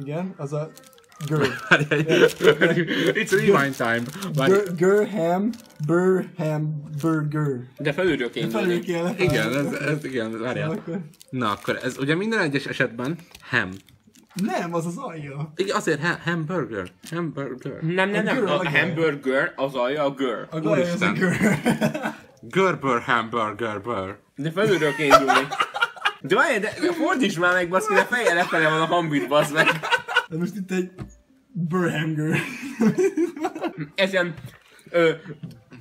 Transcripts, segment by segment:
Igen, az a gör. It's rewind time. Gör, Görham, Burham, Burger. De felülről kell Felül kell. Igen, ez, ez igen, várjál. Akkor... Na akkor ez ugye minden egyes esetben ham. Nem, az az alja. Igen, azért ha, hamburger. Hamburger. Nem, nem, nem. gör A a gör. hamburger az alja a gör. A alja az a gör. Gerber hamburger bur. De felülről indulni. De várj, de, fordíts már meg, baszki, de feje lefele van a hambit, basz meg. De most itt egy Burhamger. Ez ilyen... Ö,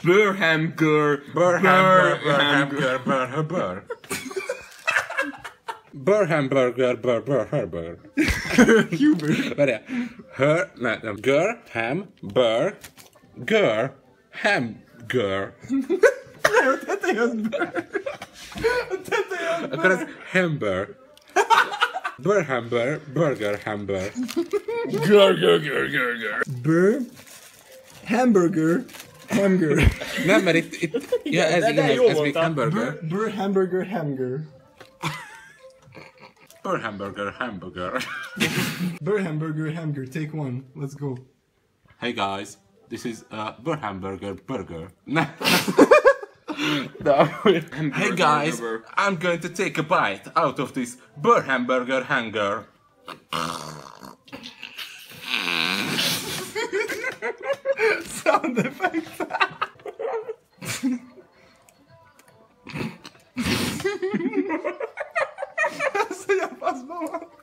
Burham gör. Burhamburger, Burham burger, burger, bur. Burhamburger, bur, bur, burger. Huber. Várjál. Her, ne, nem. Gör, ham, bur, gör, ham, gör. A teteje az Bur. A teteje az Akkor hamburger. Burger, hamburger. Gör, gör, gör, gör, gör. Bur. Hamburger. Hamger. Nem, mert itt, itt ja, ez de- igen, de ez, jó ez még mondta. hamburger. Bur, Bur Hamburger Hamger. Burhamburger, hamburger. Bur Hamburger Hamger. Take one. Let's go. Hey guys, this is uh, Burhamburger burger. hey guys. I'm going to take a bite out of this burr hamburger hanger. Sound